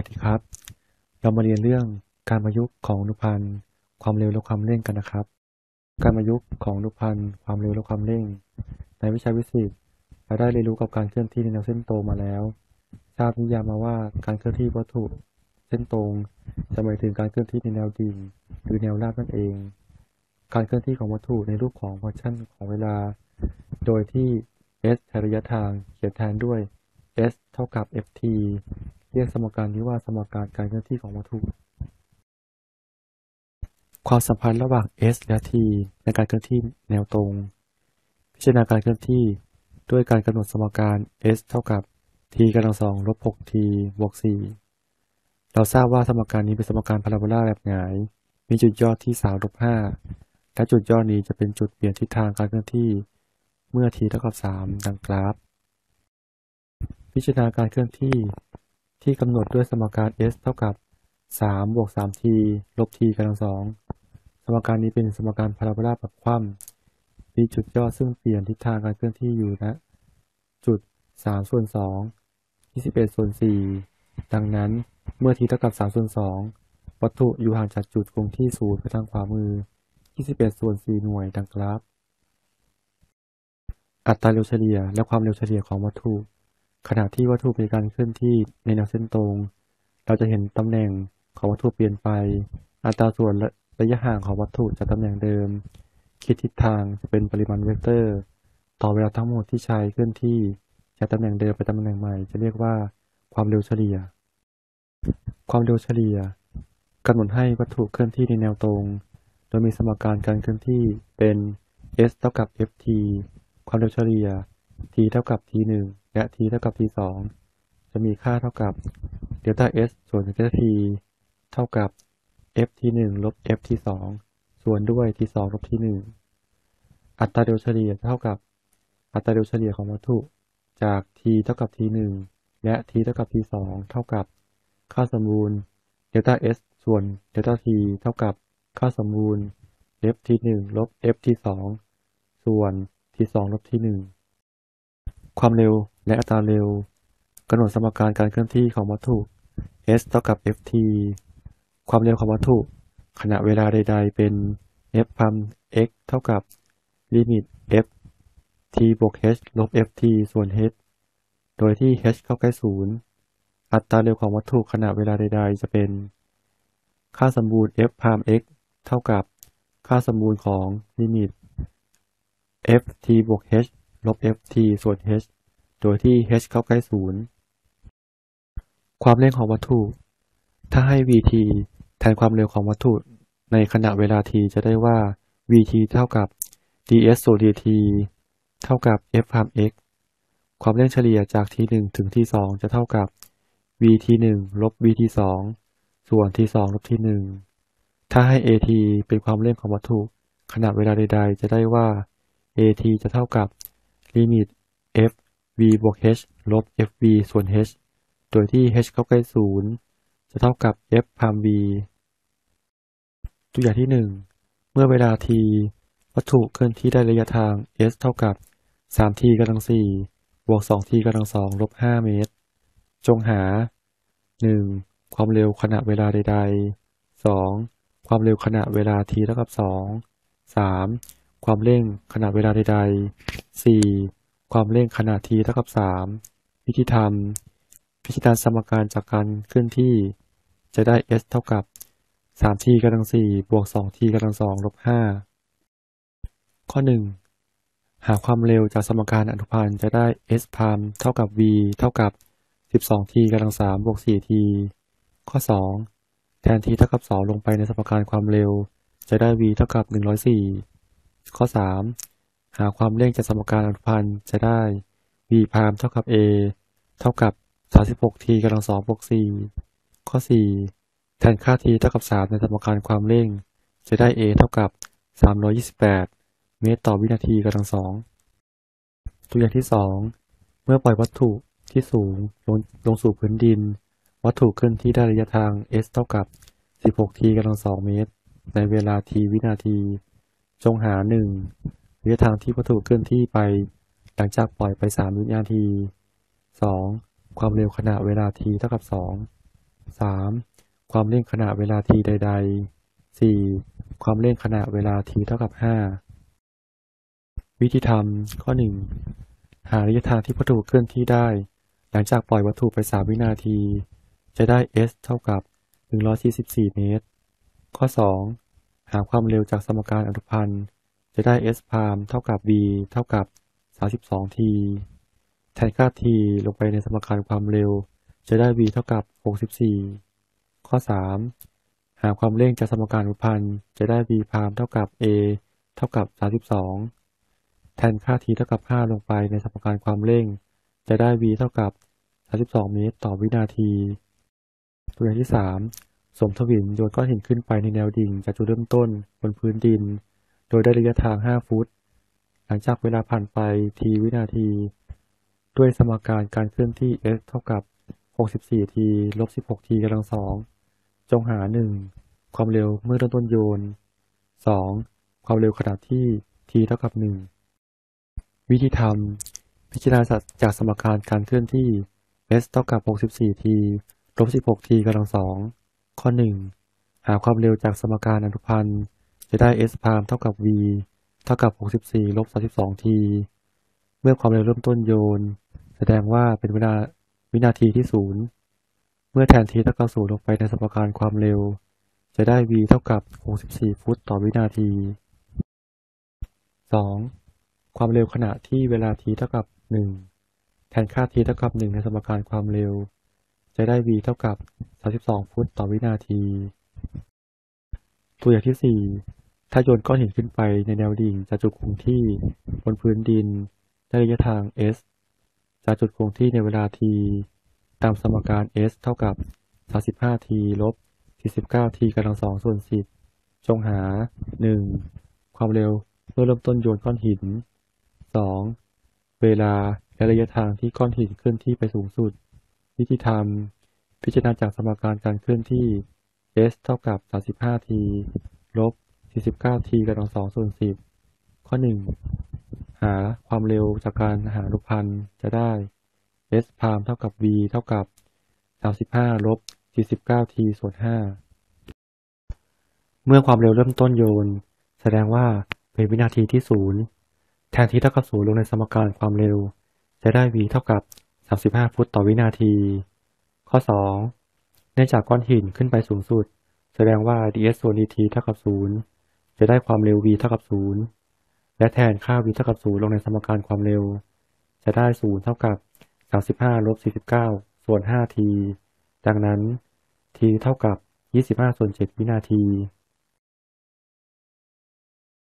วัสดีครับ เรามาเรียนเรื่องการประยุกต์ของอนุพันธ์ความเร็วและความเร่งกันนะครับ การประยุกต์ของอนุพันธ์ความเร็วและความเร่ง ในวิชาวิสิกส์เราได้เรียนรู้กับการเคลื่อนที่ในแนวเส้นตรงมาแล้วทราบนิยามมาว่าการเคลื่อนที่วัตถุเส้นตรงจะหมายถึงการเคลื่อนที่ในแนวดิ่งหรือแนวราบนั่นเอง การเคลื่อนที่ของวัตถุในรูปของฟังก์ชันของเวลา โดยที่ s แทนระยะทางเขียนแทนด้วย s เท่ากับ ft เรียกสมการนี้ว่าสมการการเคลื่อนที่ของวัตถุ ความสัมพันธ์ระหว่าง s และ t ในการเคลื่อนที่แนวตรง พิจารณาการเคลื่อนที่ด้วยการกำหนดสมการ s เท่ากับ t กำลังสองลบ 6t บวก 4 เราทราบว่าสมการนี้เป็นสมการพาราโบลาแบบหงาย มีจุดยอดที่3ลบ 5 และจุดยอดนี้จะเป็นจุดเปลี่ยนทิศทางการเคลื่อนที่ เมื่อ t เท่ากับ 3 ดังกราฟ พิจารณาการเคลื่อนที่ ที่กำหนดด้วยสมการ s เท่ากับ 3 บวก 3t ลบ t กำลังสองสมการนี้เป็นสมการพาราโบลาแบบคว่ำมีจุดยอดซึ่งเปลี่ยนทิศทางการเคลื่อนที่อยู่ณจุด 3 ส่วน 2 21 ส่วน 4 ดังนั้นเมื่อ t เท่ากับ 3 ส่วน 2 วัตถุอยู่ห่างจากจุดคงที่ศูนย์ไปทางขวามือ 21 ส่วน 4 หน่วยดังกราฟ อัตราเร็วเฉลี่ยและความเร็วเฉลี่ยของวัตถุ ขณะที่วัตถุมีการเคลื่อนที่ในแนวเส้นตรง เราจะเห็นตำแหน่งของวัตถุเปลี่ยนไป อัตราส่วนระยะห่างของวัตถุจากตำแหน่งเดิม คิดทิศทางจะเป็นปริมาณเวกเตอร์ ต่อเวลาทั้งหมดที่ใช้เคลื่อนที่จากตำแหน่งเดิมไปตำแหน่งใหม่จะเรียกว่าความเร็วเฉลี่ย ความเร็วเฉลี่ยกำหนดให้วัตถุเคลื่อนที่ในแนวตรง โดยมีสมการการเคลื่อนที่เป็น s เท่ากับ ft ความเร็วเฉลี่ย t เท่ากับ t 1และ t เท่ากับ t 2จะมีค่าเท่ากับเดลต้า s ส่วนเดลต้า t เท่ากับ f t 1ลบ f t 2ส่วนด้วย t 2ลบ t 1อัตราเร็วเฉลี่ยเท่ากับอัตราเร็วเฉลี่ยของวัตถุจาก t เท่ากับ t 1และ t เท่ากับ t 2เท่ากับค่าสมบูรณ์เดลต้า s ส่วนเดลต้า t เท่ากับค่าสมบูรณ์ f t 1ลบ f t 2ส่วน t 2ลบ t 1ความเร็ว และอัตราเร็วกำหนดสมการการเคลื่อนที่ของวัตถุ s เท่ากับ ft ความเร็วของวัตถุ ขณะเวลาใด ๆ เป็น f พัม x เท่ากับลิมิต f t บวก h ลบ ft ส่วน h โดยที่ h เข้าใกล้ศูนย์อัตราเร็วของวัตถุขณะเวลาใด ๆ จะเป็น ค่าสมบูรณ์ f prime x เท่ากับค่าสมบูรณ์ของลิมิต f t บวก h ลบ f t ส่วน h โดยที่ h เข้าใกล้ศูนย์ความเร่งของวัตถุ ถ้าให้ vt แทนความเร็วของวัตถุในขณะเวลา t จะได้ว่า vt เท่ากับ ds ส่วน dt เท่ากับ f พาม x ความเร่งเฉลี่ยจาก t1 ถึง t2 จะเท่ากับ vt1 ลบ vt2 ส่วน t2 ลบ t1 ถ้าให้ at เป็นความเร่งของวัตถุ ขณะเวลาใด ๆ จะได้ว่า at จะเท่ากับลิมิต f v บวก h ลบ fv ส่วน h โดยที่ h เข้าใกล้ศูนย์จะเท่ากับ f พาม v ตัวอย่างที่ 1 เมื่อเวลา t วัตถุเคลื่อนที่ได้ระยะทาง s เท่ากับ 3t กำลัง4บวก 2t กำลัง2ลบ 5 เมตร จงหา 1. ความเร็วขณะเวลาใดๆ 2. ความเร็วขณะเวลา t เท่ากับ 2 3. ความเร่งขณะเวลาใดๆ 4. ความเร่งขณะ t เท่ากับ 3 วิธีทำพิจารณาสมการจากการเคลื่อนที่ จะได้ s เท่ากับ 3t กำลัง 4 บวก 2t กำลัง 2 ลบ 5 ข้อ 1 หาความเร็วจากสมการอนุพันธ์จะได้ s พามเท่ากับ v เท่ากับ 12t กำลัง 3 บวก 4t ข้อ 2 แทน t เท่ากับ 2 ลงไปในสมการความเร็ว จะได้ v เท่ากับ 104 ข้อ 3 หาความเร่งจากสมการอนุพันธ์จะได้ v พามเท่ากับ a เท่ากับ 36t กำลัง2บวก4ข้อ 4 แทนค่า t เท่ากับ 3 ในสมการความเร่ง จะได้ a เท่ากับ 328 เมตรต่อวินาทีกำลัง2ตัวอย่างที่ 2 เมื่อปล่อยวัตถุที่สูงลงลงสู่พื้นดิน วัตถุเคลื่อนที่ได้ระยะทาง s เท่ากับ 16t กำลัง2เมตร ในเวลา t วินาที จงหา 1. ระยะทางที่วัตถุเคลื่อนที่ไปหลังจากปล่อยไป 3 วินาที 2. ความเร็วขณะเวลา t เท่ากับ 2 3. ความเร่งขณะเวลา t ใด ๆ 4. ความเร่งขณะเวลา t เท่ากับ 5 วิธีทำข้อ 1 หาระยะทางที่วัตถุเคลื่อนที่ได้ หลังจากปล่อยวัตถุไป 3 วินาที จะได้ s เท่ากับ 144 เมตร ข้อ 2 หาความเร็วจากสมการอนุพันธ์ จะได้ s พามเท่ากับ v เท่ากับ 32 t แทนค่า t ลงไปในสมการความเร็ว จะได้ v เท่ากับ 64 ข้อ 3 หาความเร่งจากสมการอุพันธ์จะได้ v พามเท่ากับ a เท่ากับ 32 แทนค่า t เท่ากับ 5 ลงไปในสมการความเร่ง จะได้ v เท่ากับ 32 เมตรต่อวินาที ตัวอย่างที่ 3 สมทวินโยนก้อนหินขึ้นไปในแนวดิ่งจากจุดเริ่มต้นบนพื้นดิน โดยได้ระยะทาง 5 ฟุต หลังจากเวลาผ่านไป t วินาที ด้วยสมการการเคลื่อนที่ s เท่ากับ 64 t ลบ 16 t กำลังสอง จงหา 1. ความเร็วเมื่อเริ่มต้นโยน 2. ความเร็วขณะที่ t เท่ากับ 1 วิธีทำพิจารณาจากสมการการเคลื่อนที่ s เท่ากับ 64 t ลบ 16 t กำลังสอง ข้อ 1 หาความเร็วจากสมการอนุพันธ์ จะได้ s พามเท่ากับ v เท่ากับ 64 ลบ 32 t เมื่อความเร็วเริ่มต้นโยน แสดงว่าเป็นเวลาวินาทีที่ศูนย์เมื่อแทน t เท่ากับศูนย์ลงไปในสมการความเร็ว จะได้ v เท่ากับ 64 ฟุตต่อวินาที 2. ความเร็วขณะที่เวลา t เท่ากับ 1 แทนค่า t เท่ากับ 1 ในสมการความเร็ว จะได้ v เท่ากับ 32 ฟุตต่อวินาที ตัวอย่างที่ 4 ถ้าโยนก้อนหินขึ้นไปในแนวดิ่งจากจุดคงที่บนพื้นดินได้ระยะทาง s จากจุดคงที่ในเวลา t ตามสมการ s เท่ากับ 35 t ลบ 49 t กำลังสองส่วน 10 จงหา 1. ความเร็วเมื่อเริ่มต้นโยนก้อนหิน 2. เวลาและระยะทางที่ก้อนหินเคลื่อนที่ไปสูงสุด วิธีทำพิจารณาจากสมการการเคลื่อนที่ s เท่ากับ 35 t ลบ 49 t กำลังสองส่วน10 ข้อ 1 หาความเร็วจากการหารูปพันธ์จะได้ s พามเท่ากับ v เท่ากับ 35 ลบ 49 t ส่วน 5 เมื่อความเร็วเริ่มต้นโยน แสดงว่าเป็นวินาทีที่ศูนย์แทนที่เท่ากับศูนย์ลงในสมการความเร็ว จะได้ v เท่ากับ 35 ฟุตต่อวินาที ข้อ 2 เนื่องจากก้อนหินขึ้นไปสูงสุด แสดงว่า ds ส่วน dt เท่ากับ 0 จะได้ความเร็ว v เท่ากับ 0 และแทนค่า v เท่ากับ 0 ลงในสมการความเร็ว จะได้ 0 เท่ากับ 35 ลบ 49 ส่วน 5t ดังนั้น t เท่ากับ 25 ส่วน 7 วินาที